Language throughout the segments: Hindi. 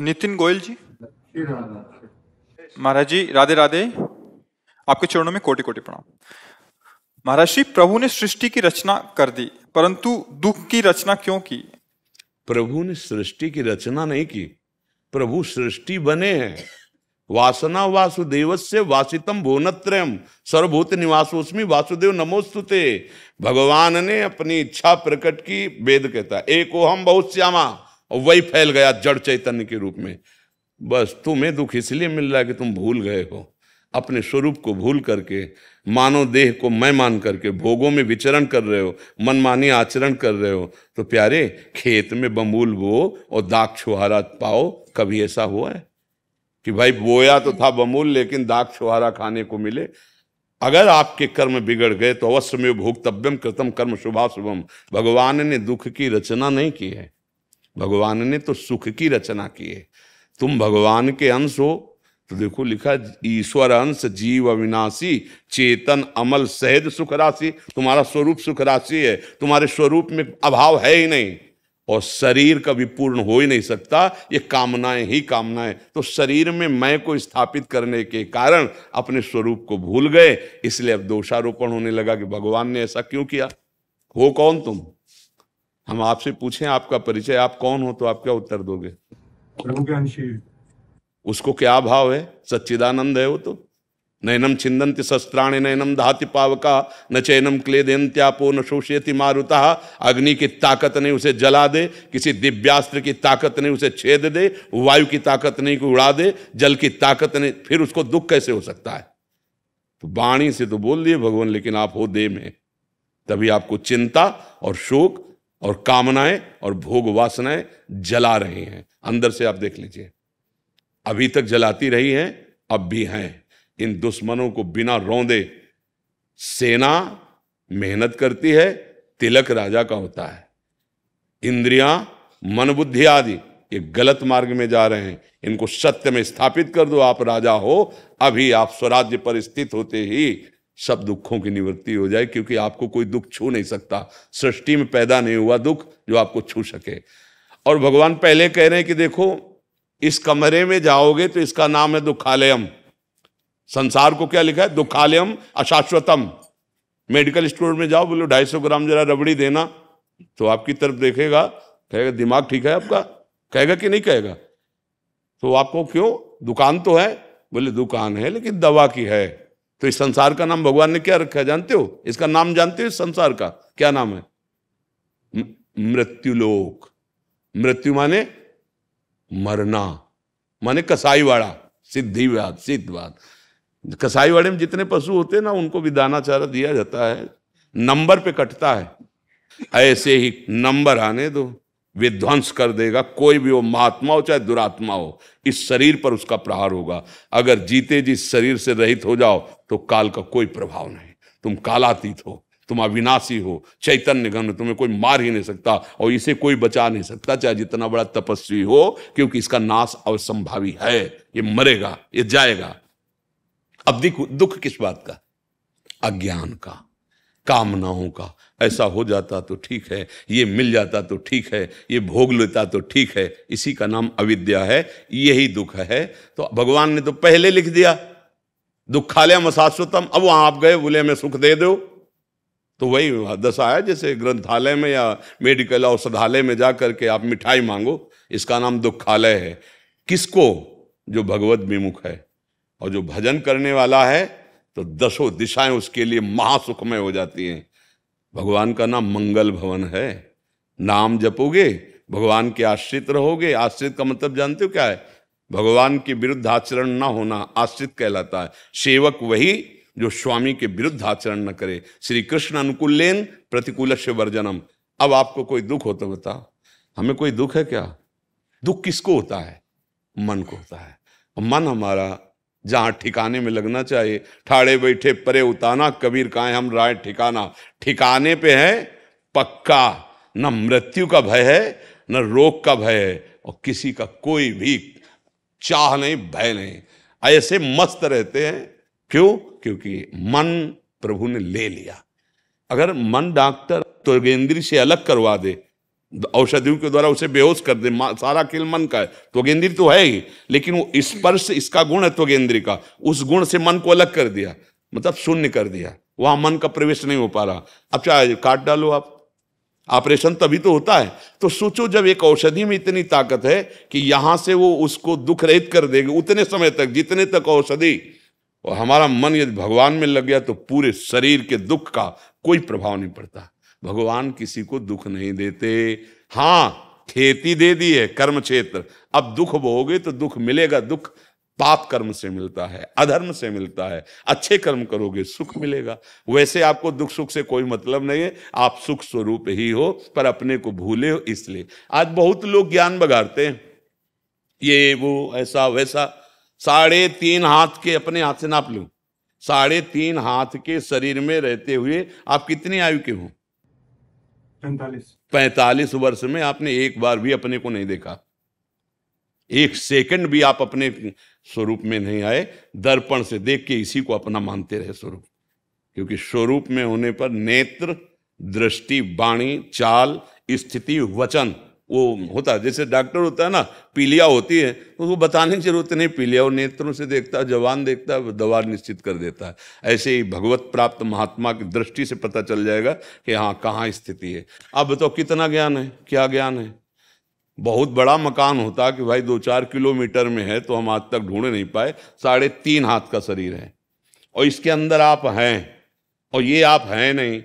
नितिन गोयल जी। महाराज जी राधे राधे। आपके चरणों में कोटि कोटि प्रणाम। महाराज श्री प्रभु ने सृष्टि की रचना कर दी परंतु दुख की रचना क्यों की? प्रभु ने सृष्टि की रचना नहीं की। प्रभु सृष्टि बने हैं। वासना वासुदेव से वासितम भुवनत्रयम। सर्वभूत निवासोस्मी वासुदेव नमोस्तुते भगवान ने अपनी इच्छा प्रकट की वेद कहता एक हम बहुत श्यामा और वही फैल गया जड़ चैतन्य के रूप में। बस तुम्हें दुख इसलिए मिल रहा है कि तुम भूल गए हो। अपने स्वरूप को भूल करके, मानव देह को मैं मान करके, भोगों में विचरण कर रहे हो, मनमानी आचरण कर रहे हो तो प्यारे, खेत में बमूल बो और दाग छुहारा पाओ। कभी ऐसा हुआ है? कि भाई बोया तो था बमूल, लेकिन दाग छुहारा खाने को मिले। अगर आपके कर्म बिगड़ गए तो अवश्य में भोक्तव्यम, कृतम, कर्म शुभा शुभम भगवान ने दुख की रचना नहीं की है। भगवान ने तो सुख की रचना की है। तुम भगवान के अंश हो तो देखो लिखा ईश्वर अंश जीव अविनाशी, चेतन अमल सहज सुख राशि। तुम्हारा स्वरूप सुख राशि है, तुम्हारे स्वरूप में अभाव है ही नहीं, और शरीर कभी पूर्ण हो ही नहीं सकता। ये कामनाएँ ही कामनाएँ। तो शरीर में मैं को स्थापित करने के कारण अपने स्वरूप को भूल गए, इसलिए अब दोषारोपण होने लगा कि भगवान ने ऐसा क्यों किया? हो कौन तुम? हम आपसे पूछें आपका परिचय आप कौन हो तो आप क्या उत्तर दोगे? प्रभु उसको क्या भाव है? सच्चिदानंद है वो तो। नैनम छिंदंति शस्त्राणी नैनम दहाति पावका न चैनम क्लेदंत्यापो न शोषयति मारुता। अग्नि की ताकत नहीं उसे जला दे किसी दिव्यास्त्र की ताकत नहीं उसे छेद दे वायु की ताकत नहीं को उड़ा दे जल की ताकत नहीं फिर उसको दुख कैसे हो सकता है? तो वाणी से तो बोल दिए भगवान लेकिन आप हो दे में। तभी आपको चिंता और शोक और कामनाएँ और भोग वासनाएँ जला रही हैं। अंदर से आप देख लीजिए। अभी तक जलाती रही हैं, अब भी हैं। इन दुश्मनों को बिना रौंदे सेना मेहनत करती है, तिलक राजा का होता है। इंद्रियाँ मन बुद्धि आदि, ये गलत मार्ग में जा रहे हैं। इनको सत्य में स्थापित कर दो, आप राजा हो। अभी आप स्वराज्य पर स्थित होते ही सब दुखों की निवृत्ति हो जाए, क्योंकि आपको कोई दुख छू नहीं सकता। सृष्टि में पैदा नहीं हुआ दुख जो आपको छू सके। और भगवान पहले कह रहे हैं कि देखो, इस कमरे में जाओगे तो इसका नाम है दुखालयम। संसार को क्या लिखा है? दुखालयम अशाश्वतम। मेडिकल स्टोर में जाओ, बोलो ढाई सौ ग्राम जरा रबड़ी देना तो आपकी तरफ़ देखेगा, कहेगा, दिमाग ठीक है आपका? कहेगा कि नहीं कहेगा? तो आपको क्यों? दुकान तो है। बोले, दुकान है, लेकिन दवा की है। तो इस संसार का नाम भगवान ने क्या रखा है? जानते हो? इसका नाम जानते हो इस संसार का? क्या नाम है? मृत्युलोक। मृत्यु माने मरना। माने कसाईवाड़ा। सिद्धिवाद सिद्धवाद कसाईवाड़े में जितने पशु होते हैं ना, उनको भी दाना चारा दिया जाता है। नंबर पे कटता है। ऐसे ही नंबर आने दो। विध्वंस कर देगा, कोई भी हो, महात्मा हो, चाहे दुरात्मा हो, इस शरीर पर उसका प्रहार होगा। अगर जीते जी शरीर से रहित हो जाओ तो काल का कोई प्रभाव नहीं। तुम कालातीत हो, तुम अविनाशी हो, चैतन्य घन, तुम्हें कोई मार ही नहीं सकता, और इसे कोई बचा नहीं सकता, चाहे जितना बड़ा तपस्वी हो, क्योंकि इसका नाश अवसंभावी है। ये मरेगा, ये जाएगा। अब दिख, दुख किस बात का? अज्ञान का, कामनाओं का ऐसा हो जाता तो ठीक है, ये मिल जाता तो ठीक है, ये भोग लेता तो ठीक है, इसी का नाम अविद्या है, यही दुख है। तो भगवान ने तो पहले लिख दिया दुखालय मशाश्वतम अब वहाँ आप गए, बोले, हमें सुख दे दो। तो वही दशा है, जैसे ग्रंथालय में या मेडिकल औषधालय में जा करके आप मिठाई मांगो, इसका नाम दुखालय है। किसको? जो भगवत विमुख है, और जो भजन करने वाला है तो दसों दिशाएँ उसके लिए महासुखमय हो जाती हैं। भगवान का नाम मंगल भवन है। नाम जपोगे, भगवान के आश्रित रहोगे। आश्रित का मतलब जानते हो क्या है? भगवान के विरुद्ध आचरण ना होना आश्रित कहलाता है। सेवक वही जो स्वामी के विरुद्ध आचरण न करे। श्री कृष्ण अनुकूल लेन प्रतिकूल से वर्जनम। अब आपको कोई दुख हो तो बताओ। हमें कोई दुख है क्या? दुख किसको होता है? मन को होता है। मन हमारा जहाँ ठिकाने में लगना चाहिए। ठाड़े बैठे परे उताना, कबीर कहा हम राय ठिकाना। ठिकाने पे है, पक्का, न मृत्यु का भय है, न रोग का भय है, और किसी का कोई भी चाह नहीं, भय नहीं। ऐसे मस्त रहते हैं। क्यों? क्योंकि मन प्रभु ने ले लिया। अगर मन डॉक्टर त्वगेंद्री से अलग करवा दे औषधियों के द्वारा उसे बेहोश कर दे सारा खेल मन का है। त्वगेंद्री तो है ही, लेकिन वो स्पर्श इस इसका गुण है त्वगेंद्री का। उस गुण से मन को अलग कर दिया मतलब शून्य कर दिया। वहाँ मन का प्रवेश नहीं हो पा रहा। अब चाहे काट डालो आप। ऑपरेशन तभी तो होता है। तो सोचो जब एक औषधि में इतनी ताकत है कि यहाँ से वो उसको दुख रहित कर देगी, उतने समय तक, जितने तक औषधि। और हमारा मन यदि भगवान में लग गया तो पूरे शरीर के दुख का कोई प्रभाव नहीं पड़ता। भगवान किसी को दुख नहीं देते। हाँ खेती दे दी है कर्म क्षेत्र। अब दुख बोगे तो दुख मिलेगा, दुख पाप कर्म से मिलता है, अधर्म से मिलता है। अच्छे कर्म करोगे, सुख मिलेगा। वैसे आपको दुख सुख से कोई मतलब नहीं है, आप सुख स्वरूप ही हो, पर अपने को भूले हो इसलिए। आज बहुत लोग ज्ञान बगाड़ते हैं। ये, वो, ऐसा, वैसा। साढ़े तीन हाथ के अपने हाथ से नाप लूँ। साढ़े तीन हाथ के शरीर में रहते हुए आप कितनी आयु के हो? पैंतालीस। पैंतालीस वर्ष में आपने एक बार भी अपने को नहीं देखा। एक सेकंड भी आप अपने स्वरूप में नहीं आए, दर्पण से देख के इसी को अपना मानते रहे स्वरूप। क्योंकि स्वरूप में होने पर नेत्र, दृष्टि, वाणी, चाल, स्थिति, वचन वो होता है, जैसे डॉक्टर होता है ना, पीलिया होती है तो उसको बताने की ज़रूरत नहीं, पीलिया वो नेत्रों से देखता है, जवान देखता है, दवा निश्चित कर देता है। ऐसे ही भगवत प्राप्त महात्मा की दृष्टि से पता चल जाएगा कि हाँ कहाँ स्थिति है। अब तो कितना ज्ञान है, क्या ज्ञान है? बहुत बड़ा मकान होता कि भाई दो चार किलोमीटर में है तो हम आज तक ढूंढ नहीं पाए, साढ़े तीन हाथ का शरीर है। और इसके अंदर आप हैं, और ये आप हैं नहीं,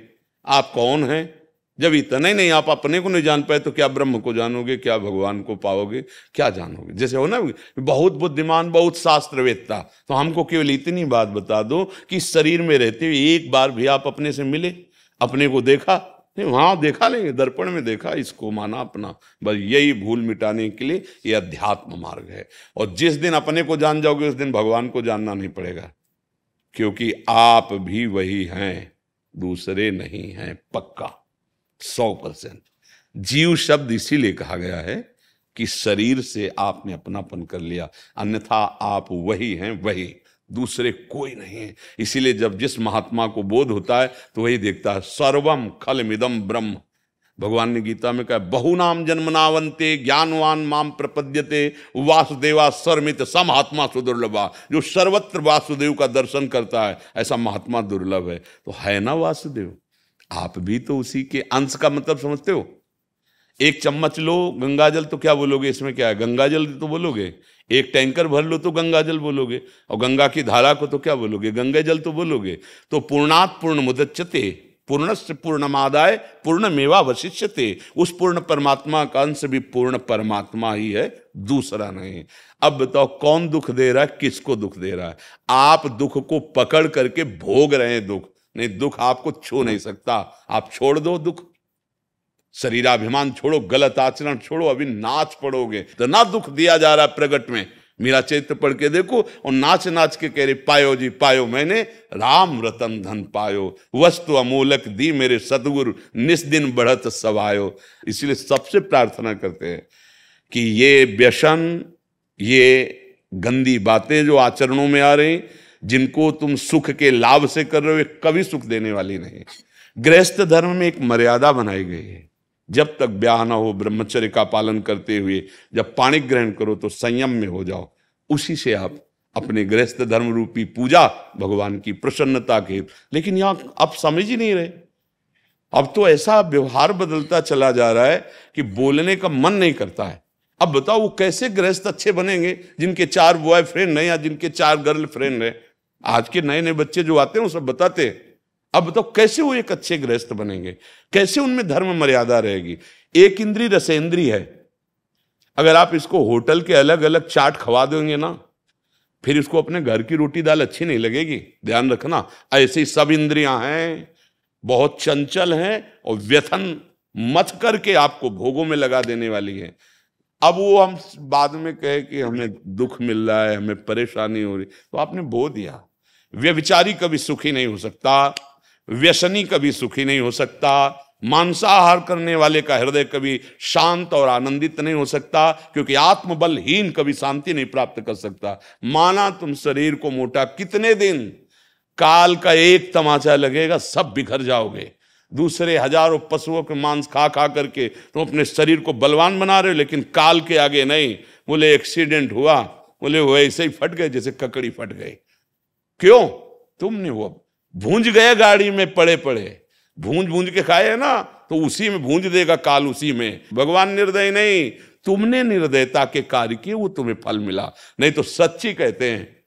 आप कौन हैं? जब इतना ही नहीं, आप अपने को नहीं जान पाए तो क्या ब्रह्म को जानोगे, क्या भगवान को पाओगे, क्या जानोगे? जैसे हो ना, बहुत बुद्धिमान, बहुत शास्त्रवेत्ता। तो हमको केवल इतनी बात बता दो कि शरीर में रहते हुए एक बार भी आप अपने से मिले, अपने को देखा, नहीं, वहाँ देखा लेंगे दर्पण में देखा, इसको माना अपना। बस यही भूल मिटाने के लिए ये अध्यात्म मार्ग है। और जिस दिन अपने को जान जाओगे, उस दिन भगवान को जानना नहीं पड़ेगा। क्योंकि आप भी वही हैं, दूसरे नहीं हैं, पक्का। सौ परसेंट। जीव शब्द इसीलिए कहा गया है कि शरीर से आपने अपनापन कर लिया, अन्यथा आप वही हैं, वही। दूसरे कोई नहीं है। इसीलिए जब जिस महात्मा को बोध होता है तो वही देखता है सर्वम खल मिदम ब्रह्म। भगवान ने गीता में कहा बहु बहुनाम जन्मनावंते ज्ञानवान माम प्रपद्यते, वासुदेवा सर्मित सम महात्मा सुदुर्लभा। जो सर्वत्र वासुदेव का दर्शन करता है, ऐसा महात्मा दुर्लभ है। तो है ना वासुदेव? आप भी तो उसी के अंश का मतलब समझते हो। एक चम्मच लो, गंगा जल तो क्या बोलोगे? इसमें क्या है? गंगा जल तो बोलोगे। एक टैंकर भर लो तो गंगा जल बोलोगे। और गंगा की धारा को तो क्या बोलोगे? गंगा जल तो बोलोगे। तो पूर्णात् पूर्ण मुदच्यते पूर्णस्य पूर्णमादाय पूर्ण मेवा वशिष्यते। उस पूर्ण परमात्मा का अंश भी पूर्ण परमात्मा ही है, दूसरा नहीं। अब बताओ, कौन दुख दे रहा है? किसको दुख दे रहा है? आप दुख को पकड़ करके भोग रहे हैं दुख। नहीं, दुख आपको छू नहीं सकता। आप छोड़ दो दुख। शरीराभिमान छोड़ो, गलत आचरण छोड़ो, अभी नाच पड़ोगे। तो ना दुख दिया जा रहा प्रगट में। मेरा चैत्र पढ़ के देखो और नाच नाच के कह रहे, पायो जी, पायो, मैंने राम रतन धन पायो। वस्तु अमूलक दी मेरे सदगुरु निस दिन बढ़त सवायो। इसलिए सबसे प्रार्थना करते हैं कि ये व्यसन, ये गंदी बातें जो आचरणों में आ रही जिनको तुम सुख के लाभ से कर रहे हो कभी सुख देने वाली नहीं। गृहस्थ धर्म में एक मर्यादा बनाई गई है। जब तक ब्याह ना हो, ब्रह्मचर्य का पालन करते हुए जब पाणी ग्रहण करो तो संयम में हो जाओ। उसी से आप अपने गृहस्थ धर्म रूपी पूजा भगवान की प्रसन्नता के लेकिन यहाँ आप समझ ही नहीं रहे। अब तो ऐसा व्यवहार बदलता चला जा रहा है कि बोलने का मन नहीं करता है। अब बताओ वो कैसे गृहस्थ अच्छे बनेंगे, जिनके चार बॉयफ्रेंड है या जिनके चार गर्ल फ्रेंड है? आज के नए नए बच्चे जो आते हैं, वो सब बताते हैं। अब बताओ कैसे वो एक अच्छे गृहस्थ बनेंगे? कैसे उनमें धर्म मर्यादा रहेगी? एक इंद्री रसेंद्री है। अगर आप इसको होटल के अलग अलग चाट खवा देंगे ना, फिर इसको अपने घर की रोटी दाल अच्छी नहीं लगेगी। ध्यान रखना, ऐसी सब इंद्रियाँ हैं, बहुत चंचल हैं और व्यथन मत करके आपको भोगों में लगा देने वाली है। अब वो हम बाद में कहे कि हमें दुख मिल रहा है, हमें परेशानी हो रही। तो आपने बो दिया। व्यविचारी कभी सुखी नहीं हो सकता, व्यसनी कभी सुखी नहीं हो सकता, मांसाहार करने वाले का हृदय कभी शांत और आनंदित नहीं हो सकता, क्योंकि आत्मबलहीन कभी शांति नहीं प्राप्त कर सकता। माना तुम शरीर को मोटा कितने दिन, काल का एक तमाचा लगेगा, सब बिखर जाओगे। दूसरे हज़ारों पशुओं के मांस खा खा करके तुम अपने शरीर को बलवान बना रहे हो, लेकिन काल के आगे नहीं। बोले एक्सीडेंट हुआ। बोले, वो ऐसे ही फट गए जैसे ककड़ी फट गई क्यों? तुमने वो भूंज गए गाड़ी में पड़े पड़े भूंज भूंज के खाए है ना तो उसी में भूंज देगा काल उसी में। भगवान निर्दय नहीं, तुमने निर्दयता के कार्य किए, वो तुम्हें फल मिला। नहीं तो सच्ची कहते हैं,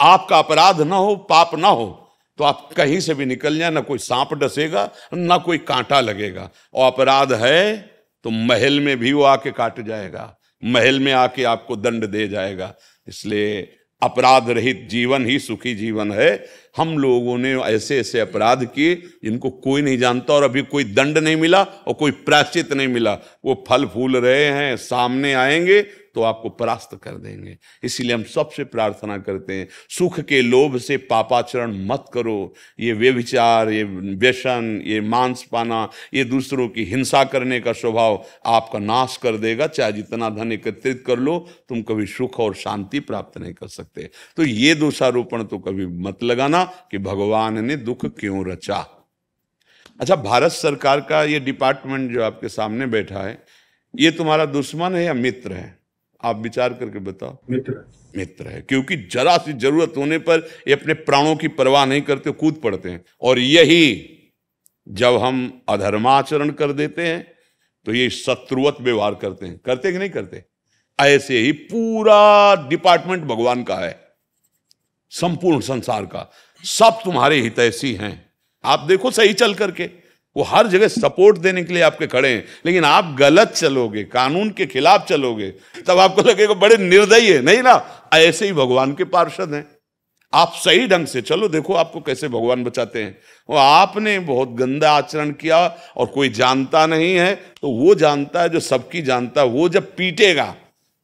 आपका अपराध ना हो, पाप ना हो। तो आप कहीं से भी निकल जाए, ना कोई सांप डसेगा, ना कोई कांटा लगेगा। और अपराध है तो महल में भी वो आके काट जाएगा। महल में आके आपको दंड दे जाएगा। इसलिए अपराध रहित जीवन ही सुखी जीवन है। हम लोगों ने ऐसे ऐसे अपराध किए, जिनको कोई नहीं जानता और अभी कोई दंड नहीं मिला और कोई प्राश्चित नहीं मिला। वो फल फूल रहे हैं, सामने आएँगे तो आपको परास्त कर देंगे। इसीलिए हम सबसे प्रार्थना करते हैं, सुख के लोभ से पापाचरण मत करो। ये व्यविचार ये व्यसन, ये मांस पाना, ये दूसरों की हिंसा करने का स्वभाव आपका नाश कर देगा। चाहे जितना धन एकत्रित कर लो, तुम कभी सुख और शांति प्राप्त नहीं कर सकते। तो ये दोषारोपण तो कभी मत लगाना कि भगवान ने दुख क्यों रचा। अच्छा भारत सरकार का ये डिपार्टमेंट जो आपके सामने बैठा है, ये तुम्हारा दुश्मन है या मित्र है? आप विचार करके बताओ। मित्र मित्र है क्योंकि जरा सी ज़रूरत होने पर ये अपने प्राणों की परवाह नहीं करते कूद पड़ते हैं। और यही जब हम अधर्माचरण कर देते हैं तो ये शत्रुवत व्यवहार करते हैं। करते कि नहीं करते? ऐसे ही पूरा डिपार्टमेंट भगवान का है संपूर्ण संसार का। सब तुम्हारे हितैषी हैं। आप देखो सही चल करके। वो हर जगह सपोर्ट देने के लिए आपके खड़े हैं। लेकिन आप गलत चलोगे, कानून के खिलाफ चलोगे, तब आपको लगेगा बड़े निर्दयी है, नहीं ना? ऐसे ही भगवान के पार्षद हैं। आप सही ढंग से चलो, देखो आपको कैसे भगवान बचाते हैं। वो आपने बहुत गंदा आचरण किया और कोई जानता नहीं है तो वो जानता है, जो सबकी जानता है, वो जब पीटेगा,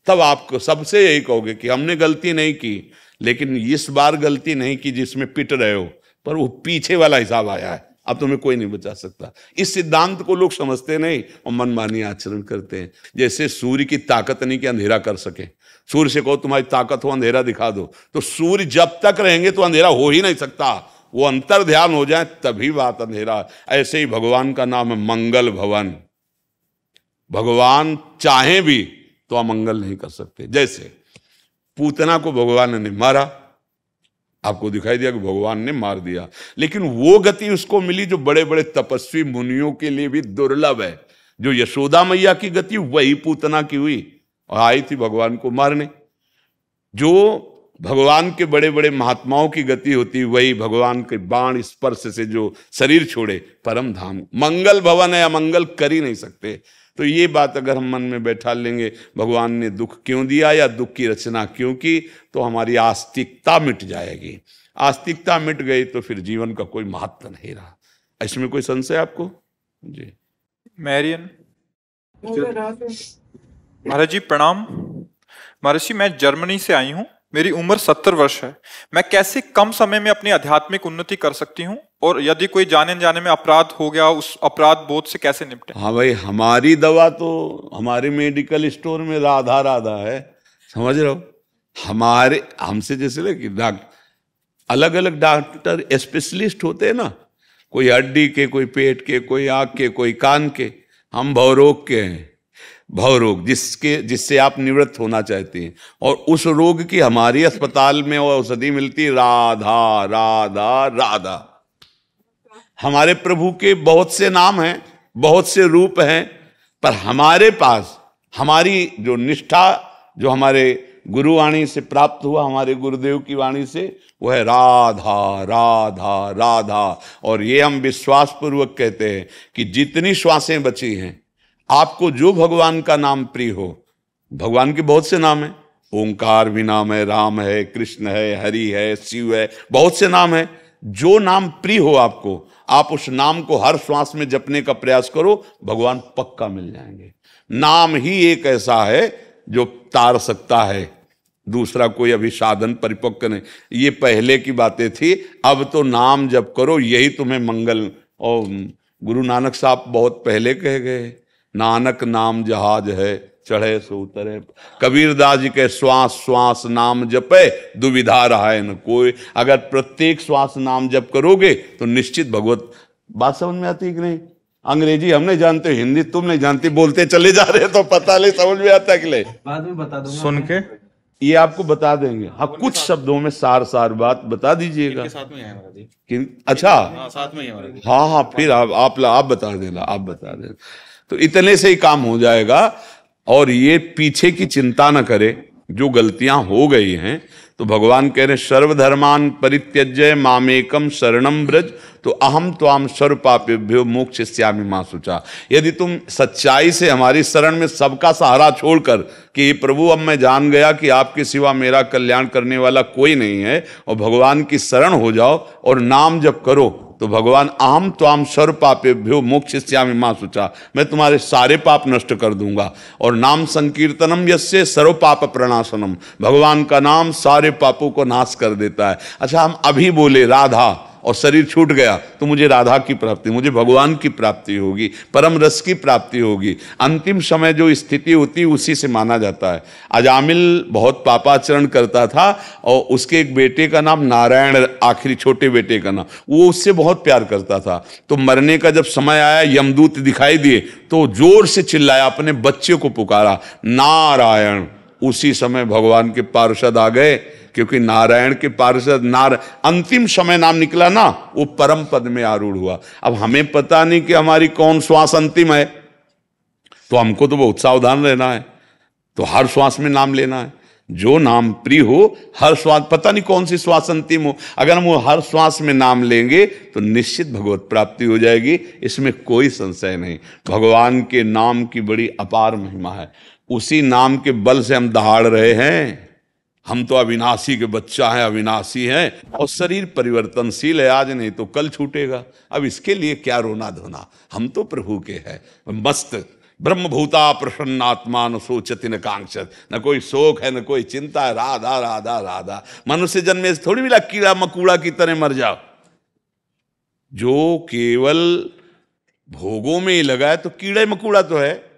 तब आपको सबसे यही कहोगे कि हमने गलती नहीं की, लेकिन इस बार गलती नहीं की जिसमें पिट रहे हो, पर वो पीछे वाला हिसाब आया है। अब तुम्हें कोई नहीं बचा सकता। इस सिद्धांत को लोग समझते नहीं और मनमानी आचरण करते हैं। जैसे सूर्य की ताकत नहीं कि अंधेरा कर सके। सूर्य से कहो, तुम्हारी ताकत हो, अंधेरा दिखा दो। तो सूर्य जब तक रहेंगे तो अंधेरा हो ही नहीं सकता। वो अंतर ध्यान हो जाए, तभी बात अंधेरा। ऐसे ही भगवान का नाम है मंगल भवन। भगवान चाहे भी तो अमंगल नहीं कर सकते। जैसे पूतना को भगवान ने मारा आपको दिखाई दिया कि भगवान ने मार दिया। लेकिन वो गति उसको मिली जो बड़े बड़े तपस्वी मुनियों के लिए भी दुर्लभ है। जो यशोदा मैया की गति, वही पूतना की हुई, और आई थी भगवान को मारने। जो भगवान के बड़े बड़े महात्माओं की गति होती, वही भगवान के बाण स्पर्श से जो शरीर छोड़े, परम धाम। मंगल भवन है, अमंगल कर ही नहीं सकते। तो ये बात अगर हम मन में बैठा लेंगे भगवान ने दुख क्यों दिया या दुख की रचना क्यों की तो हमारी आस्तिकता मिट जाएगी। आस्तिकता मिट गई तो फिर जीवन का कोई महत्व नहीं रहा। इसमें कोई संशय आपको? जी। मैरियन। महाराज जी प्रणाम। महाराज जी मैं जर्मनी से आई हूँ। मेरी उम्र सत्तर वर्ष है। मैं कैसे कम समय में अपनी आध्यात्मिक उन्नति कर सकती हूँ? और यदि कोई जाने जाने में अपराध हो गया, उस अपराध बोध से कैसे निपटे? हाँ भाई, हमारी दवा तो हमारे मेडिकल स्टोर में राधा राधा है। समझ रहे हो? हमारे, हमसे जैसे डॉक्टर अलग अलग डॉक्टर स्पेशलिस्ट होते हैं ना। कोई हड्डी के, कोई पेट के, कोई आँख के, कोई कान के। हम भवरोग के हैं। भवरोग जिसके, जिससे आप निवृत्त होना चाहते हैं। और उस रोग की हमारी अस्पताल में वो औषधि मिलती, राधा राधा राधा। हमारे प्रभु के बहुत से नाम हैं, बहुत से रूप हैं, पर हमारे पास, हमारी जो निष्ठा, जो हमारे गुरुवाणी से प्राप्त हुआ, हमारे गुरुदेव की वाणी से, वो है राधा राधा राधा। और ये हम विश्वास पूर्वक कहते हैं कि जितनी श्वासें बची हैं आपको जो भगवान का नाम प्रिय हो, भगवान के बहुत से नाम हैं। ओंकार भी नाम है, राम है, कृष्ण है, हरि है, शिव है, बहुत से नाम है। जो नाम प्रिय हो आपको, आप उस नाम को हर श्वास में जपने का प्रयास करो, भगवान पक्का मिल जाएँगे। नाम ही एक ऐसा है जो तार सकता है। दूसरा कोई अभी साधन परिपक्व नहीं। ये पहले की बातें थी, अब तो नाम जप करो, यही तुम्हें मंगल, और गुरु नानक साहब बहुत पहले कह गए नानक नाम जहाज़ है चढ़े सो उतरे। कबीरदास जी के श्वास श्वास नाम जपे दुविधा रहा है न कोई। अगर प्रत्येक श्वास नाम जप करोगे तो निश्चित भगवत बात समझ में आती है कि नहीं? अंग्रेज़ी हम नहीं जानते हिंदी तुम नहीं जानती बोलते चले जा रहे तो पता नहीं समझ में आता है कि नहीं? बाद में बता दूँगा। सुन के? ये आपको बता देंगे। हाँ कुछ शब्दों में सार सार बात बता दीजिएगा। साथ में है कि अच्छा। हाँ साथ में ही है हाँ हाँ फिर आप आप आप बता देना आप बता देना। तो इतने से ही काम हो जाएगा और ये पीछे की चिंता न करे, जो गलतियाँ हो गई हैं तो भगवान कह रहे सर्वधर्मान परित्यज्य मामेकम शरणम ब्रज तो अहम त्वाम सर्व पापेभ्यो मोक्ष श्यामी माँ सुचा यदि तुम सच्चाई से हमारी शरण में सबका सहारा छोड़कर कि प्रभु, अब मैं जान गया कि आपके सिवा मेरा कल्याण करने वाला कोई नहीं है, और भगवान की शरण हो जाओ और नाम जब करो तो भगवान आम त्वाम सर्व पापेभ्यो मोक्ष श्यामी माँ सुचा। मैं तुम्हारे सारे पाप नष्ट कर दूँगा। और नाम संकीर्तनम यसे सर्व पाप प्रणाशनम भगवान का नाम सारे पापों को नाश कर देता है। अच्छा हम अभी बोले, राधा और शरीर छूट गया तो मुझे राधा की प्राप्ति, मुझे भगवान की प्राप्ति होगी, परम रस की प्राप्ति होगी। अंतिम समय जो स्थिति होती है उसी से माना जाता है। अजामिल बहुत पापाचरण करता था, और उसके एक बेटे का नाम नारायण, आखिरी छोटे बेटे का नाम, वो उससे बहुत प्यार करता था। तो मरने का जब समय आया, यमदूत दिखाई दिए तो ज़ोर से चिल्लाया, अपने बच्चे को पुकारा, नारायण, उसी समय भगवान के पार्षद आ गए क्योंकि नारायण के पार्षद नार, अंतिम समय नाम निकला ना, वो परम पद में आरूढ़ हुआ। अब हमें पता नहीं कि हमारी कौन श्वास अंतिम है। तो हमको तो बहुत सावधान रहना है। तो हर श्वास में नाम लेना है। जो नाम प्रिय हो, हर श्वास, पता नहीं कौन सी श्वास अंतिम हो। अगर हम वो हर श्वास में नाम लेंगे तो निश्चित भगवत प्राप्ति हो जाएगी। इसमें कोई संशय नहीं। भगवान के नाम की बड़ी अपार महिमा है। उसी नाम के बल से हम दहाड़ रहे हैं। हम तो अविनाशी के बच्चा हैं, अविनाशी हैं, और शरीर परिवर्तनशील है, आज नहीं तो कल छूटेगा। अब इसके लिए क्या रोना धोना? हम तो प्रभु के हैं। मस्त। ब्रह्मभूता प्रसन्नात्मा न सोचति न कांक्षत। न कोई शोक है, न कोई चिंता है। राधा राधा राधा। मनुष्य जन्म से थोड़ी मिला कीड़ा मकूड़ा की तरह मर जाओ। जो केवल भोगों में ही लगा है तो कीड़े मकूड़ा तो है।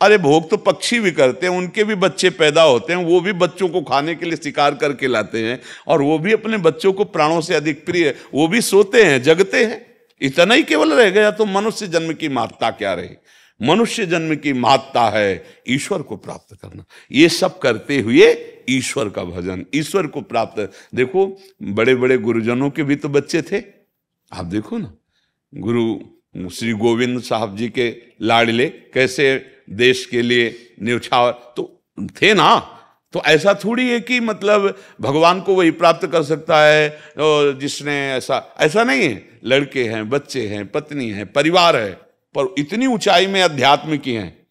अरे भोग तो पक्षी भी करते हैं, उनके भी बच्चे पैदा होते हैं, वो भी बच्चों को खाने के लिए शिकार करके लाते हैं, और वो भी अपने बच्चों को प्राणों से अधिक प्रिय, वो भी सोते हैं, जगते हैं। इतना ही केवल रह गया तो मनुष्य जन्म की महत्ता क्या रही? मनुष्य जन्म की महत्ता है ईश्वर को प्राप्त करना। ये सब करते हुए ईश्वर का भजन, ईश्वर को प्राप्त। देखो बड़े बड़े गुरुजनों के भी तो बच्चे थे। आप देखो ना, गुरु श्री गोविंद साहब जी के लाडले, कैसे देश के लिए न्यौछावर। तो थे ना? तो ऐसा थोड़ी है कि मतलब भगवान को वही प्राप्त कर सकता है, और जिसने ऐसा ऐसा नहीं है। लड़के हैं, बच्चे हैं, पत्नी है, परिवार है, पर इतनी ऊंचाई में अध्यात्म की हैं।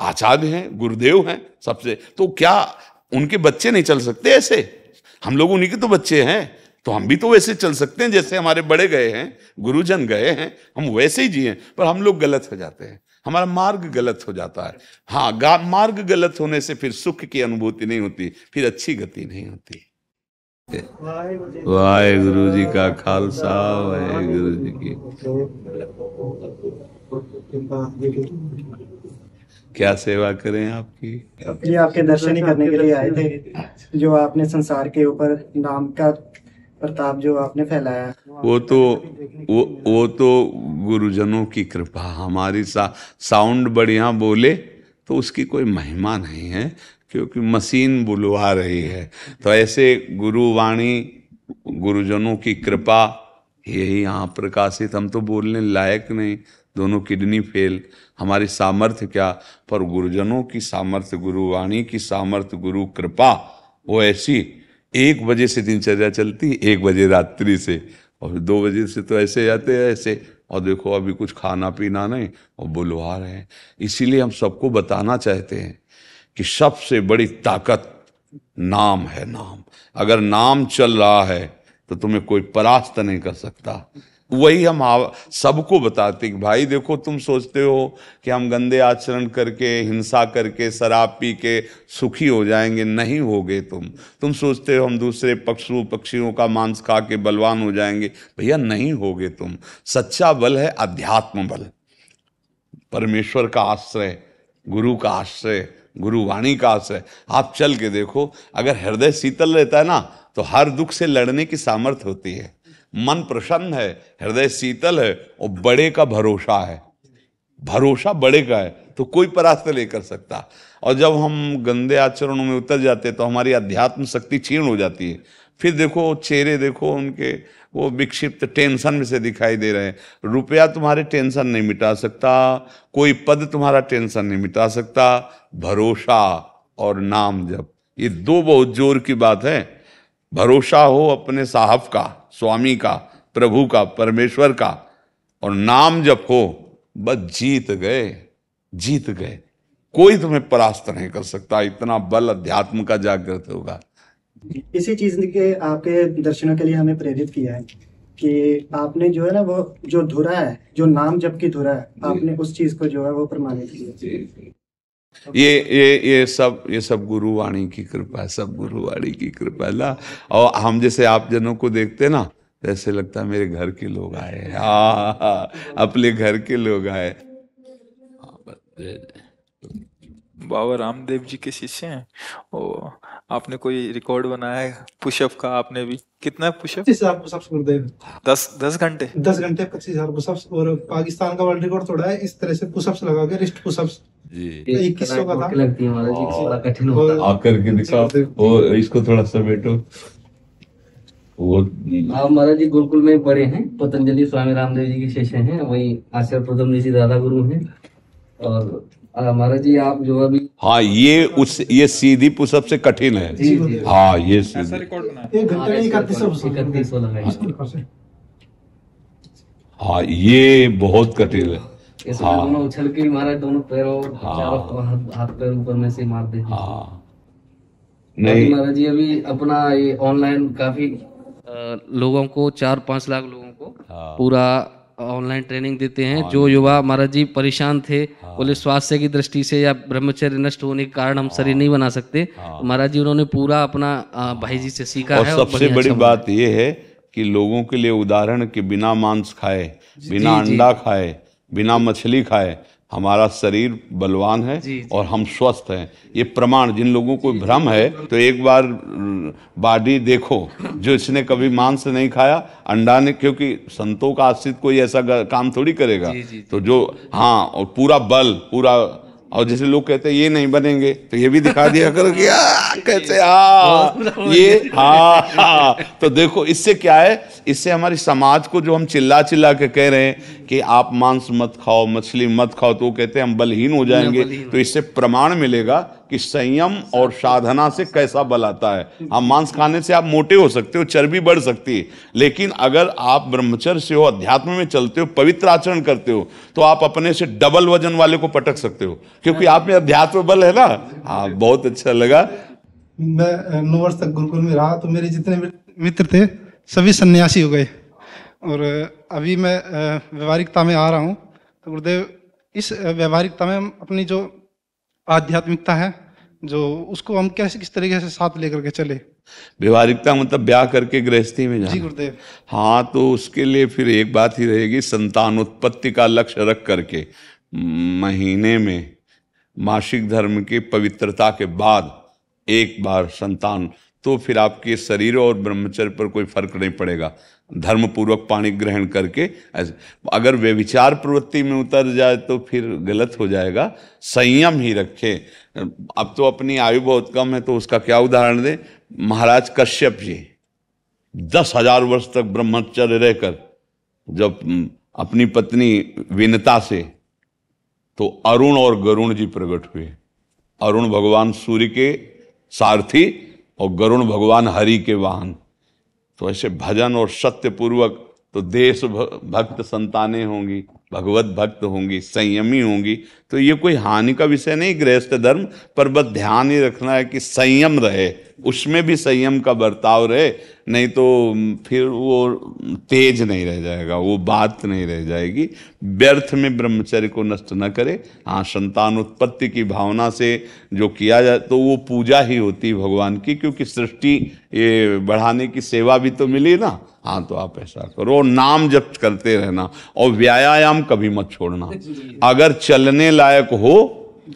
आचार्य हैं, गुरुदेव हैं, सबसे। तो क्या उनके बच्चे नहीं चल सकते ऐसे? हम लोग उन्हीं के तो बच्चे हैं। तो हम भी तो वैसे चल सकते हैं, जैसे हमारे बड़े गए हैं, गुरुजन गए हैं, हम वैसे ही जिए पर हम लोग गलत हो जाते हैं। हमारा मार्ग गलत हो जाता है। हाँ मार्ग गलत होने से फिर सुख की अनुभूति नहीं होती, फिर अच्छी गति नहीं होती। वाहे गुरु जी का खालसा वाहे गुरु जी की। क्या सेवा करें आपकी? आपके दर्शन ही करने के लिए आए थे, जो आपने संसार के ऊपर नाम का प्रताप जो आपने फैलाया वो तो वो वो तो गुरुजनों की कृपा हमारी सा साउंड बढ़िया बोले तो उसकी कोई महिमा नहीं है क्योंकि मशीन बुलवा रही है। तो ऐसे गुरुवाणी गुरुजनों की कृपा यही यहाँ प्रकाशित हम तो बोलने लायक नहीं दोनों किडनी फेल। हमारी सामर्थ्य क्या? पर गुरुजनों की सामर्थ्य गुरुवाणी की सामर्थ्य गुरु कृपा वो ऐसी एक बजे से दिनचर्या चलती, एक बजे रात्रि से। और दो बजे से तो ऐसे जाते हैं, ऐसे। और देखो, अभी कुछ खाना पीना नहीं, और बुलवा रहे हैं। इसीलिए हम सबको बताना चाहते हैं कि सबसे बड़ी ताकत नाम है नाम। अगर नाम चल रहा है तो तुम्हें कोई परास्त नहीं कर सकता। वही हम सबको बताते कि भाई देखो तुम सोचते हो कि हम गंदे आचरण करके, हिंसा करके, शराब पी के सुखी हो जाएँगे, नहीं होगे तुम। तुम सोचते हो हम दूसरे पक्षु, पक्षियों का मांस खा के बलवान हो जाएँगे। भैया नहीं होगे तुम। सच्चा बल है अध्यात्म बल। परमेश्वर का आश्रय, गुरु का आश्रय गुरुवाणी का आश्रय। आप चल के देखो, अगर हृदय शीतल रहता है ना तो हर दुख से लड़ने की सामर्थ्य होती है। मन प्रसन्न है, हृदय शीतल है और बड़े का भरोसा है। भरोसा बड़े का है तो कोई परास्त नहीं कर सकता। और जब हम गंदे आचरणों में उतर जाते तो हमारी अध्यात्म शक्ति क्षीण हो जाती है। फिर देखो, चेहरे देखो, उनके वो विक्षिप्त टेंशन में से दिखाई दे रहे हैं। रुपया तुम्हारे टेंशन नहीं मिटा सकता, कोई पद तुम्हारा टेंशन नहीं मिटा सकता। भरोसा और नाम जब ये दो बहुत ज़ोर की बात है। भरोसा हो अपने साहब का। स्वामी का प्रभु का परमेश्वर का और नाम जब हो बस जीत गए जीत गए। कोई तुम्हें परास्त नहीं कर सकता इतना बल अध्यात्म का जागृत होगा। इसी चीज़ के आपके दर्शनों के लिए हमें प्रेरित किया है कि आपने जो है ना वो जो धुरा है जो नाम जब की धुरा है आपने उस चीज़ को जो है वो प्रमाणित किया। ये ये ये सब ये सब गुरुवाणी की कृपा है, सब गुरुवाणी की कृपा ना और हम जैसे आप जनों को देखते ना, ऐसे लगता है मेरे घर के लोग आए हाँ। अपने घर के लोग आए बाबा रामदेव जी के शिष्य हैं। ओ आपने कोई रिकॉर्ड बनाया है? पुशअप का आपने भी? कितना पुशअप पच्चीस हज़ार पुशअप्स गुरुदेव। दस दस घंटे? दस घंटे पच्चीस हज़ार पुशअप्स और पाकिस्तान का वर्ल्ड रिकॉर्ड तोड़ा है इस तरह से पुशअप्स लगा के रिस्ट पुशअप्स जी। इक्कीस सौ का था? लगती है महाराज कठिन आकर के दिखाओ। वो इसको थोड़ा सा बैठो। वो आप महाराज जी गुरुकुल में पढ़े हैं पतंजलि स्वामी रामदेव जी के शिष्य हैं वही आचार्य प्रथम ऋषि दादा गुरु हैं। और महाराज जी आप जो अभी हाँ ये उस ये सीधी पुशअप से कठिन है। हाँ ये हाँ ये बहुत कठिन है। हाँ। दोनों उछल के महाराज दोनों पैरों हाँ। हाथ हाथ पैर ऊपर में से मार देते हैं। हाँ नहीं। महाराज जी अभी अपना ये ऑनलाइन काफ़ी लोगों को चार पाँच लाख लोगों को हाँ। पूरा ऑनलाइन ट्रेनिंग देते हैं। जो युवा महाराज जी परेशान थे हाँ। बोले स्वास्थ्य की दृष्टि से या ब्रह्मचर्य नष्ट होने के कारण हम शरीर नहीं बना सकते। तो महाराज जी उन्होंने पूरा अपना भाई जी से सीखा और है सबसे बड़ी बात यह है कि लोगों के लिए उदाहरण के बिना मांस खाए बिना। अंडा खाए बिना मछली खाए हमारा शरीर बलवान है जी, जी। और हम स्वस्थ हैं ये प्रमाण जिन लोगों को भ्रम है तो एक बार बॉडी देखो जो इसने कभी मांस नहीं खाया अंडा ने क्योंकि संतों का आश्रित कोई ऐसा काम थोड़ी करेगा जी, जी। तो जो हाँ और पूरा बल पूरा और जैसे लोग कहते हैं ये नहीं बनेंगे। तो ये भी दिखा दिया करो कि "आ, कैसे आ, ये हा हा। तो देखो इससे क्या है? इससे हमारी समाज को जो हम चिल्ला चिल्ला के कह रहे हैं कि आप मांस मत खाओ मछली मत खाओ तो वो कहते हैं हम बलहीन हो जाएँगे। बलहीन तो इससे प्रमाण मिलेगा कि संयम और साधना से कैसा बल आता है। आप मांस खाने से आप मोटे हो सकते हो, चर्बी बढ़ सकती है, लेकिन अगर आप ब्रह्मचर्य से हो, अध्यात्म में चलते हो, पवित्र आचरण करते हो तो आप अपने से डबल वज़न वाले को पटक सकते हो, क्योंकि आप में अध्यात्म बल है ना। हाँ बहुत अच्छा लगा। मैं नौ वर्ष तक गुरुकुल में रहा तो मेरे जितने मित्र थे, सभी सन्यासी हो गए। और अभी मैं व्यवहारिकता में आ रहा हूँ तो गुरुदेव, इस व्यवहारिकता में अपनी जो आध्यात्मिकता है जो उसको हम कैसे किस तरीके से साथ लेकर के चले? व्यवहारिकता मतलब ब्याह करके गृहस्थी में जी गुरुदेव। हाँ तो उसके लिए फिर एक बात ही रहेगी संतान उत्पत्ति का लक्ष्य रख करके महीने में मासिक धर्म की पवित्रता के बाद एक बार संतान तो फिर आपके शरीर और ब्रह्मचर्य पर कोई फ़र्क नहीं पड़ेगा। धर्म पूर्वक पानी ग्रहण करके ऐसे। अगर वे विचार प्रवृत्ति में उतर जाए तो फिर गलत हो जाएगा। संयम ही रखे। अब तो अपनी आयु बहुत कम है तो उसका क्या उदाहरण दे? महाराज कश्यप जी, दस हज़ार वर्ष तक ब्रह्मचर्य रहकर जब अपनी पत्नी विनता से तो अरुण और गरुण जी प्रकट हुए। अरुण भगवान सूर्य के सारथी और गरुण भगवान हरि के वाहन। तो ऐसे भजन और सत्य पूर्वक तो देश भक्त संतानें होंगी, भगवत भक्त होंगी, संयमी होंगी। तो ये कोई हानि का विषय नहीं, गृहस्थ धर्म, पर बस ध्यान ही रखना है कि संयम रहे। उसमें भी संयम का बर्ताव रहे नहीं तो फिर वो तेज नहीं रह जाएगा वो बात नहीं रह जाएगी। व्यर्थ में ब्रह्मचर्य को नष्ट न करे। हाँ संतान उत्पत्ति की भावना से जो किया जाए तो वो पूजा ही होती है भगवान की क्योंकि सृष्टि ये बढ़ाने की सेवा भी तो मिली ना। हाँ तो आप ऐसा करो और नाम जप करते रहना और व्यायाम कभी मत छोड़ना। अगर चलने लायक हो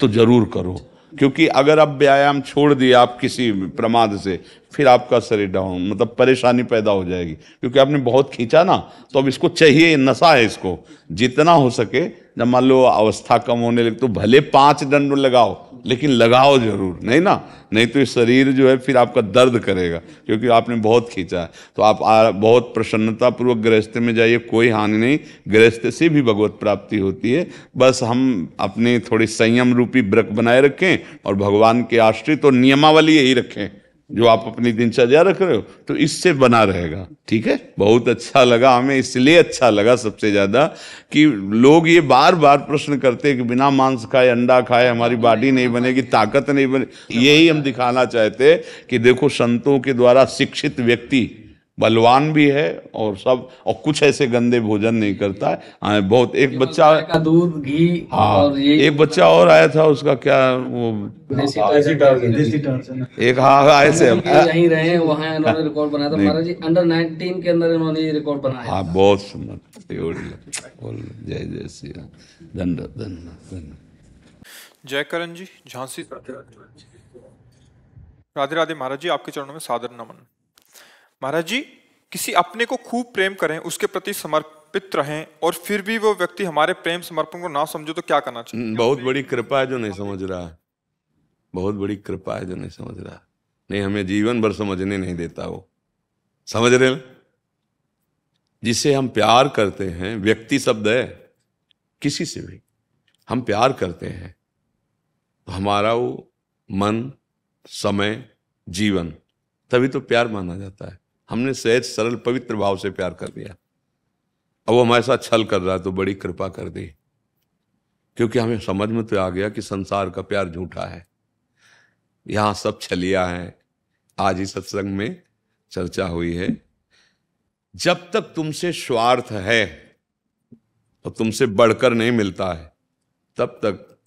तो ज़रूर करो। क्योंकि अगर आप व्यायाम छोड़ दिए आप किसी प्रमाद से, फिर आपका शरीर डाउन मतलब परेशानी पैदा हो जाएगी। क्योंकि आपने बहुत खींचा ना तो अब इसको चाहिए, नशा है इसको। जितना हो सके, जब मान लो अवस्था कम होने लगे तो भले पाँच दंड लगाओ लेकिन लगाओ ज़रूर। नहीं ना? नहीं तो ये शरीर जो है फिर आपका दर्द करेगा क्योंकि आपने बहुत खींचा है। तो आप आ, बहुत प्रसन्नतापूर्वक गृहस्थ में जाइए कोई हानि नहीं। गृहस्थ से भी भगवत प्राप्ति होती है। बस हम अपनी थोड़ी संयम रूपी व्रत बनाए रखें और भगवान के आश्रित और नियमावली यही रखें। जो आप अपनी दिनचर्या रख रहे हो तो इससे बना रहेगा। ठीक है? बहुत अच्छा लगा हमें, इसलिए अच्छा लगा सबसे ज़्यादा कि लोग ये बार बार प्रश्न करते हैं कि बिना मांस खाए, अंडा खाए, हमारी बॉडी नहीं बनेगी, ताकत नहीं बने। यही हम दिखाना चाहते कि देखो, संतों के द्वारा शिक्षित व्यक्ति बलवान भी है और सब और कुछ ऐसे गंदे भोजन नहीं करता है। हाँ, बहुत एक बच्चा का दूध घी हाँ और ये एक बच्चा और आया था उसका क्या वो है एक हाँ हाँ, ऐसे हम यहीं रहे वहाँ इन्होंने रिकॉर्ड बनाया था। महाराज जी अंडर 19 के अंदर इन्होंने ये रिकॉर्ड बनाया हाँ बहुत सुंदर। जय जय श्री राम दंड दंड दंड जय करण जी झांसी। राधे राधे। महाराज जी आपके चरणों में सादर नमन। महाराज जी, किसी अपने को खूब प्रेम करें, उसके प्रति समर्पित रहें, और फिर भी वो व्यक्ति हमारे प्रेम समर्पण को ना समझो तो क्या करना चाहिए? बहुत बड़ी कृपा है जो नहीं समझ रहा। बहुत बड़ी कृपा है जो नहीं समझ रहा। नहीं, हमें जीवन भर समझने नहीं देता वो। समझ रहे हैं? जिसे हम प्यार करते हैं, व्यक्ति शब्द है, किसी से भी, हम प्यार करते हैं तो हमारा वो मन, समय, जीवन, तभी तो प्यार माना जाता है। हमने सहज, सरल, पवित्र भाव से प्यार कर दिया। अब वो हमारे साथ छल कर रहा है तो बड़ी कृपा कर दी। क्योंकि हमें समझ में तो आ गया कि संसार का प्यार झूठा है। यहाँ सब छलिया है। आज ही सत्संग में चर्चा हुई है। जब तक तुमसे स्वार्थ है और तुमसे बढ़कर नहीं मिलता है, तब तक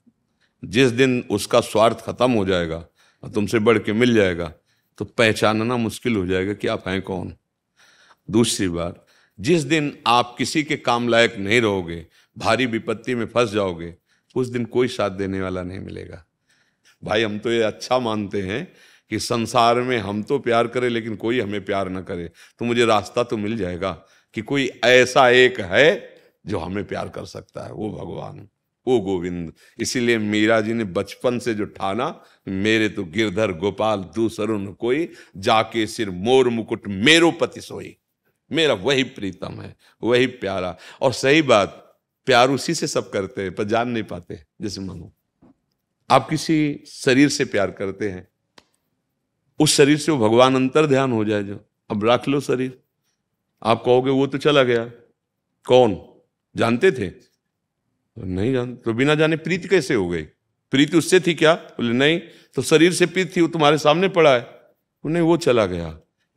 जिस दिन उसका स्वार्थ खत्म हो जाएगा और तुमसे बढ़ के मिल जाएगा तो पहचानना मुश्किल हो जाएगा कि आप हैं कौन। दूसरी बात, जिस दिन आप किसी के काम लायक नहीं रहोगे, भारी विपत्ति में फंस जाओगे, उस दिन कोई साथ देने वाला नहीं मिलेगा। भाई, हम तो ये अच्छा मानते हैं कि संसार में हम तो प्यार करें, लेकिन कोई हमें प्यार ना करे। तो मुझे रास्ता तो मिल जाएगा कि कोई ऐसा एक है जो हमें प्यार कर सकता है, वो भगवान। वो गोविंद, इसीलिए मीरा जी ने बचपन से जो ठाना, मेरे तो गिरधर गोपाल, दूसरों न कोई, जाके सिर मोर मुकुट मेरो पति सोई। मेरा वही प्रीतम है, वही प्यारा। और सही बात, प्यार उसी से सब करते हैं, पर जान नहीं पाते, जैसे मानो। आप किसी शरीर से प्यार करते हैं, उस शरीर से वो भगवान अंतर ध्यान हो जाए जो। अब रख लो शरीर। आप कहोगे, वो तो चला गया। कौन? जानते थे? तो नहीं जान तो बिना जाने प्रीति कैसे हो गई? प्रीति उससे थी क्या? बोले, नहीं तो शरीर से प्रीति थी, वो तुम्हारे सामने पड़ा है। नहीं, वो चला गया।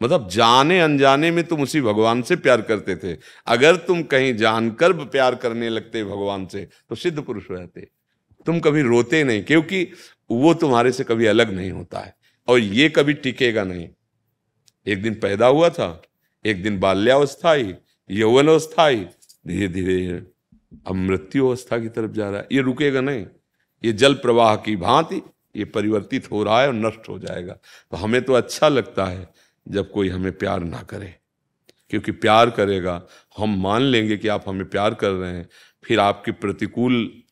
मतलब जाने अनजाने में तुम उसी भगवान से प्यार करते थे। अगर तुम कहीं जानकर प्यार करने लगते भगवान से तो सिद्ध पुरुष जाते तुम कभी रोते नहीं, क्योंकि वो तुम्हारे से कभी अलग नहीं होता है। और ये कभी टिकेगा नहीं। एक दिन पैदा हुआ था, एक दिन बाल्यावस्था आई यौवन अवस्था आई धीरे धीरे अब मृत्यु अवस्था की तरफ़ जा रहा है। ये रुकेगा नहीं। ये जल प्रवाह की भांति ये परिवर्तित हो रहा है और नष्ट हो जाएगा। तो हमें तो अच्छा लगता है जब कोई हमें प्यार ना करे। क्योंकि प्यार करेगा, हम मान लेंगे कि आप हमें प्यार कर रहे हैं, फिर आपके प्रतिकूल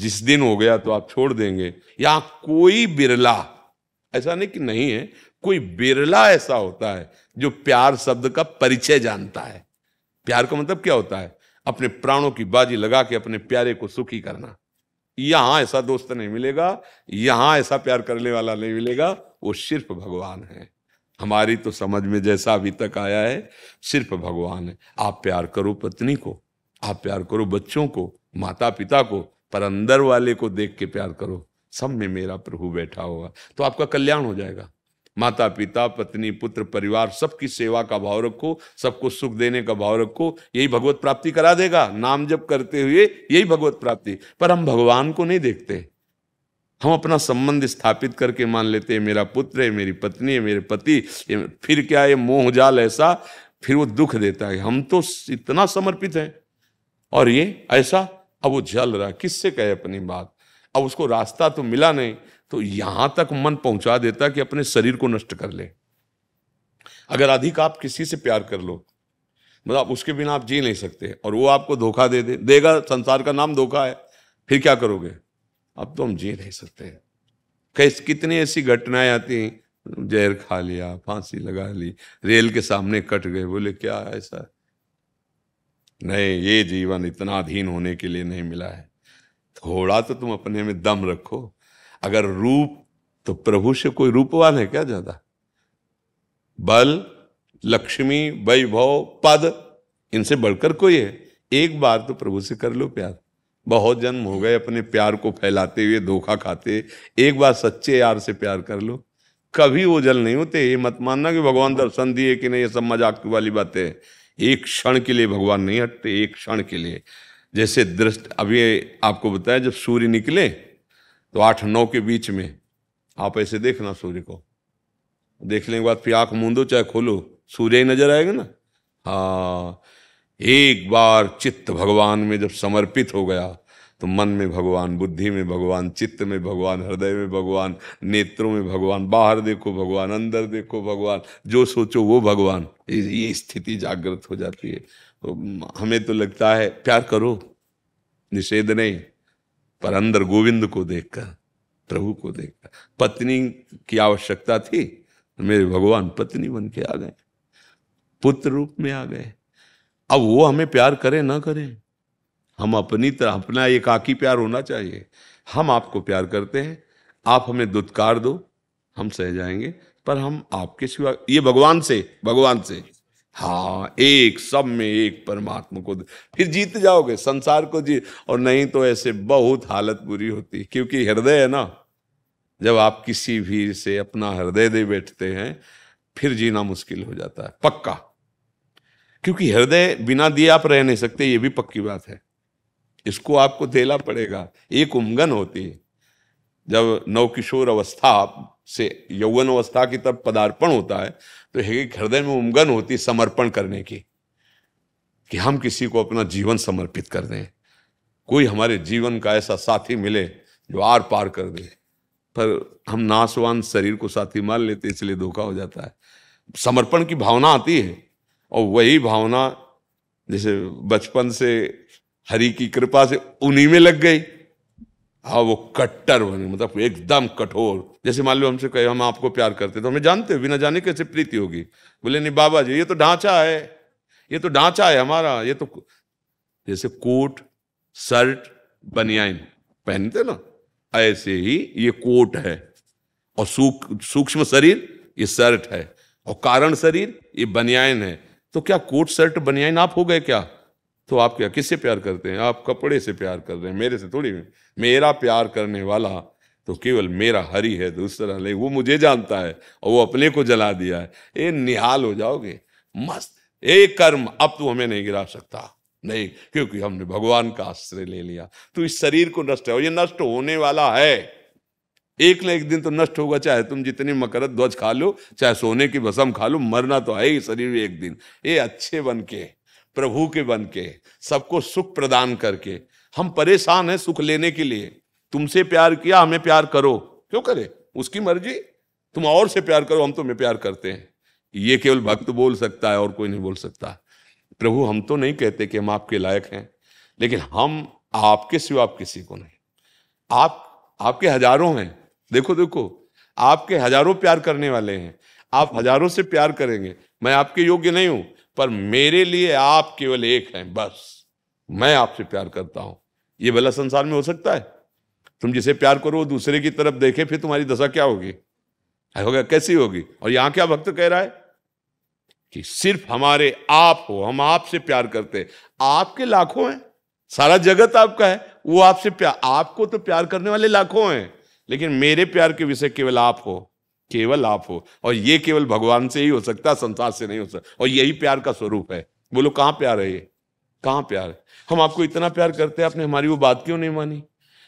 जिस दिन हो गया तो आप छोड़ देंगे। या कोई बिरला, ऐसा नहीं कि नहीं है, कोई बिरला ऐसा होता है जो प्यार शब्द का परिचय जानता है। प्यार का मतलब क्या होता है? अपने प्राणों की बाजी लगा के अपने प्यारे को सुखी करना। यहाँ ऐसा दोस्त नहीं मिलेगा, यहाँ ऐसा प्यार करने वाला नहीं मिलेगा, वो सिर्फ़ भगवान है। हमारी तो समझ में जैसा अभी तक आया है, सिर्फ़ भगवान है। आप प्यार करो पत्नी को, आप प्यार करो बच्चों को माता पिता को, पर अंदर वाले को देख के प्यार करो। सब में मेरा प्रभु बैठा होगा तो आपका कल्याण हो जाएगा। माता पिता पत्नी, पुत्र, परिवार सबकी सेवा का भाव रखो, सबको सुख देने का भाव रखो, यही भगवत प्राप्ति करा देगा। नाम जप करते हुए यही भगवत प्राप्ति। पर हम भगवान को नहीं देखते। हम अपना संबंध स्थापित करके मान लेते हैं, मेरा पुत्र है, मेरी पत्नी है, मेरे पति फिर क्या ये मोह जाल ऐसा? फिर वो दुख देता है। हम तो इतना समर्पित हैं। और ये ऐसा? अब वो जल रहा किससे कहे अपनी बात? अब उसको रास्ता तो मिला नहीं तो यहाँ तक मन पहुँचा देता कि अपने शरीर को नष्ट कर ले। अगर अधिक आप किसी से प्यार कर लो मतलब उसके बिना आप जी नहीं सकते, और वो आपको धोखा दे दे, देगा, संसार का नाम धोखा है, फिर क्या करोगे? अब तो हम जी नहीं सकते। कैस कितनी ऐसी घटनाएँ आती हैं जहर खा लिया, फांसी लगा ली, रेल के सामने कट गए, बोले, क्या ऐसा? नहीं, ये जीवन इतना अधीन होने के लिए नहीं मिला है। थोड़ा तो तुम अपने में दम रखो। अगर रूप तो प्रभु से कोई रूपवान है क्या ज़्यादा? बल, लक्ष्मी, वैभव, पद, इनसे बढ़कर कोई है? एक बार तो प्रभु से कर लो प्यार। बहुत जन्म हो गए अपने प्यार को फैलाते हुए, धोखा खाते। एक बार सच्चे यार से प्यार कर लो। कभी वो जल नहीं होते, ये मत मानना कि भगवान दर्शन दिए कि नहीं, ये सब मज़ाक वाली बातें एक क्षण के लिए भगवान नहीं हटते, एक क्षण के लिए। जैसे दृष्ट अभी आपको बताया, जब सूर्य निकले तो आठ नौ के बीच में आप ऐसे देखना सूर्य को। देखने के बाद फिर आँख मूंदो चाहे खोलो, सूर्य ही नज़र आएगा ना? हाँ एक बार चित्त भगवान में जब समर्पित हो गया तो मन में भगवान, बुद्धि में भगवान, चित्त में भगवान, हृदय में भगवान, नेत्रों में भगवान, बाहर देखो भगवान, अंदर देखो भगवान, जो सोचो वो भगवान। ये स्थिति जागृत हो जाती है। तो हमें तो लगता है, प्यार करो, निषेध नहीं, पर अंदर गोविंद को देखकर, प्रभु को देखकर। पत्नी की आवश्यकता थी, मेरे भगवान पत्नी बन के आ गए, पुत्र रूप में आ गए। अब वो हमें प्यार करे, ना करें। हम अपनी तरह, अपना एकाकी प्यार होना चाहिए। हम आपको प्यार करते हैं, आप हमें दुत्कार दो, हम सह जाएँगे, पर हम आपके सिवा, ये भगवान से भगवान से। हाँ एक सब में एक परमात्मा को फिर जीत जाओगे, संसार को जीत और नहीं तो ऐसे बहुत हालत बुरी होती, क्योंकि हृदय है ना, जब आप किसी भी से अपना हृदय दे बैठते हैं, फिर जीना मुश्किल हो जाता है, पक्का। क्योंकि हृदय बिना दिए आप रह नहीं सकते, ये भी पक्की बात है। इसको आपको देना पड़ेगा। एक उमगन होती है। जब नवकिशोर अवस्था से यौवन अवस्था की तरफ़ पदार्पण होता है तो हृदय में उमगन होती समर्पण करने की, कि हम किसी को अपना जीवन समर्पित कर दें। कोई हमारे जीवन का ऐसा साथी मिले जो आर पार कर दे। पर हम नासवान शरीर को साथी मान लेते इसलिए धोखा हो जाता है। समर्पण की भावना आती है, और वही भावना जैसे बचपन से हरि की कृपा से उन्हीं में लग गई। हाँ वो कट्टर बने मतलब एकदम कठोर। जैसे मान लो हमसे कहे, हम आपको प्यार करते तो हमें जानते हो बिना जाने कैसे प्रीति होगी? बोले, नहीं बाबा जी, ये तो ढांचा है, ये तो ढांचा है हमारा, ये तो जैसे कोट, शर्ट बनियाइन पहनते ना, ऐसे ही ये कोट है। और सूक्ष्म शरीर, ये शर्ट है। और कारण शरीर, ये बनियाइन है। तो क्या कोट, शर्ट बनियाइन आप हो गए क्या? तो आप क्या किससे प्यार करते हैं? आप कपड़े से प्यार कर रहे हैं, मेरे से थोड़ी मेरा प्यार करने वाला तो केवल मेरा हरि है दूसरा नहीं, वो मुझे जानता है और वो अपने को जला दिया है। ये निहाल हो जाओगे? मस्त। एक कर्म, अब तू हमें नहीं गिरा सकता। नहीं, क्योंकि हमने भगवान का आश्रय ले लिया। तो इस शरीर को नष्ट है ये नष्ट होने वाला है। एक ना एक दिन तो नष्ट होगा, चाहे तुम जितनी मकरत ध्वज खा लो, चाहे सोने की भसम खा लो, मरना तो है ही शरीर एक दिन। ये अच्छे बन के। प्रभु के बन के, सबको सुख प्रदान करके। हम परेशान हैं सुख लेने के लिए। तुमसे प्यार किया, हमें प्यार करो। क्यों करे? उसकी मर्ज़ी। तुम और से प्यार करो, हम तुम्हें प्यार करते हैं। ये केवल भक्त बोल सकता है, और कोई नहीं बोल सकता। प्रभु, हम तो नहीं कहते कि हम आपके लायक हैं, लेकिन हम आपके सिवा आप किसी को नहीं। आप, आपके हज़ारों हैं। देखो देखो, आपके हज़ारों प्यार करने वाले हैं। आप हज़ारों से प्यार करेंगे। मैं आपके योग्य नहीं हूँ। पर मेरे लिए आप केवल एक हैं, बस। मैं आपसे प्यार करता हूँ। ये भला संसार में हो सकता है? तुम जिसे प्यार करो दूसरे की तरफ़ देखे, फिर तुम्हारी दशा क्या होगी? होगा, कैसी होगी? और यहाँ क्या भक्त कह रहा है? कि सिर्फ़ हमारे आप हो, हम आपसे प्यार करते आपके लाखों हैं। सारा जगत आपका है। वो आपसे प्यार आपको तो प्यार करने वाले लाखों हैं। लेकिन मेरे प्यार के विषय केवल आप हो। केवल आप हो। और ये केवल भगवान से ही हो सकता, संसार से नहीं हो सकता। और यही प्यार का स्वरूप है। बोलो, कहाँ प्यार है ये? कहाँ प्यार है? हम आपको इतना प्यार करते हैं, आपने हमारी वो बात क्यों नहीं मानी?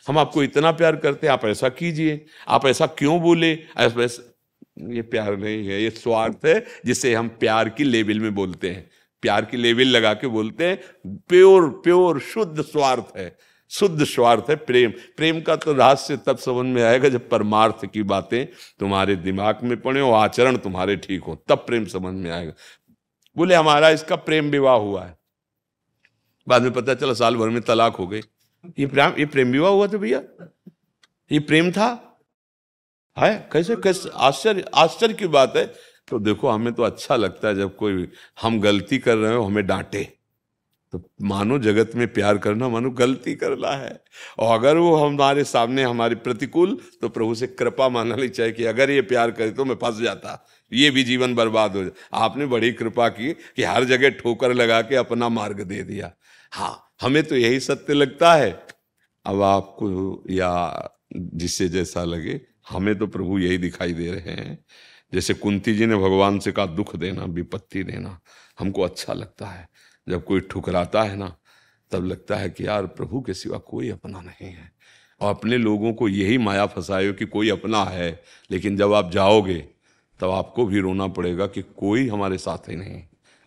हम आपको इतना प्यार करते हैं, आप ऐसा कीजिए। आप ऐसा क्यों बोले? ऐसा ये प्यार नहीं है, ये स्वार्थ है, जिसे हम प्यार की लेवल में बोलते हैं। प्यार की लेवल लगा के बोलते हैं, प्योर प्योर, शुद्ध स्वार्थ है। शुद्ध स्वार्थ है, प्रेम। प्रेम का तो रहस्य तब समझ में आएगा जब परमार्थ की बातें तुम्हारे दिमाग में पड़े और आचरण तुम्हारे ठीक हो, तब प्रेम समझ में आएगा। बोले, हमारा इसका प्रेम विवाह हुआ है। बाद में पता चला, साल भर में तलाक हो गई। ये प्रेम ये प्रेम विवाह हुआ था भैया? ये प्रेम था? है? कैसे कैसे? आश्चर्य आश्चर्य की बात है। तो देखो, हमें तो अच्छा लगता है जब कोई हम गलती कर रहे हो, हमें डांटे। तो मानो जगत में प्यार करना मानो गलती कर करना है। और अगर वो हमारे सामने हमारे प्रतिकूल तो प्रभु से कृपा मानना चाहिए कि अगर ये प्यार करे तो मैं फंस जाता। ये भी जीवन बर्बाद हो जाए आपने बड़ी कृपा की कि हर जगह ठोकर लगा के अपना मार्ग दे दिया। हाँ हमें तो यही सत्य लगता है। अब आपको या जिससे जैसा लगे, हमें तो प्रभु यही दिखाई दे रहे हैं। जैसे कुंती जी ने भगवान से कहा, दुख देना, विपत्ति देना, हमको अच्छा लगता है। जब कोई ठुकराता है ना, तब लगता है कि यार, प्रभु के सिवा कोई अपना नहीं है। और अपने लोगों को यही माया फंसाए कि कोई अपना है, लेकिन जब आप जाओगे, तब आपको भी रोना पड़ेगा कि कोई हमारे साथ ही नहीं।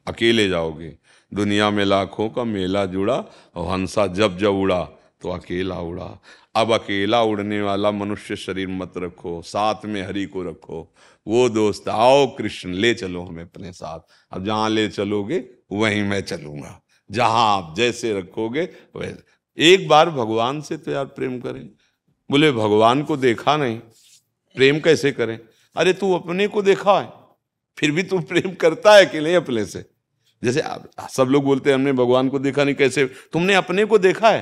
अकेले जाओगे। दुनिया में लाखों का मेला जुड़ा और हंसा जब जब उड़ा तो अकेला उड़ा। अब अकेला उड़ने वाला मनुष्य शरीर मत रखो, साथ में हरि को रखो। वो दोस्त, आओ कृष्ण, ले चलो हमें अपने साथ। अब जहाँ ले चलोगे वहीं मैं चलूँगा। जहाँ आप जैसे रखोगे, वैसे। एक बार भगवान से तो यार प्रेम करें। बोले, भगवान को देखा नहीं। प्रेम कैसे करें? अरे, तू अपने को देखा है। फिर भी तू प्रेम करता है कि नहीं अपने से? जैसे आप, सब लोग बोलते हैं, हमने भगवान को देखा नहीं, कैसे? तुमने अपने को देखा है?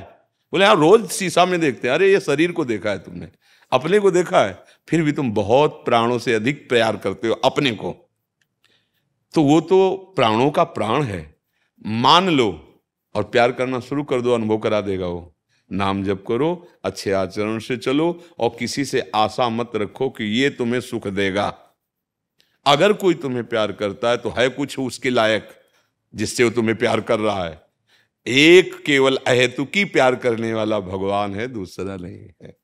बोले हाँ रोज शीशा में देखते हैं। अरे, ये शरीर को देखा है तुमने। अपने को देखा है। फिर भी तुम बहुत प्राणों से अधिक प्यार करते हो अपने को। तो वो तो प्राणों का प्राण है। मान लो और प्यार करना शुरू कर दो, अनुभव करा देगा वो। नाम जप करो, अच्छे आचरण से चलो और किसी से आशा मत रखो कि ये तुम्हें सुख देगा। अगर कोई तुम्हें प्यार करता है तो है कुछ उसके लायक, जिससे वो तुम्हें प्यार कर रहा है। एक केवल अहेतुकी प्यार करने वाला भगवान है, दूसरा नहीं है।